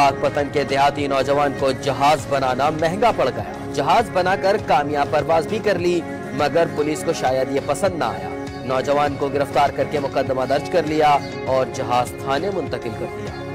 पाकपतन के देहाती नौजवान को जहाज़ बनाना महँगा पड़ गया। जहाज़ बनाकर कामयाब परवाज भी कर ली, मगर पुलिस को शायद ये पसंद ना आया। नौजवान को गिरफ़्तार करके मुकदमा दर्ज कर लिया और जहाज़ थाने मुंतकिल कर दिया।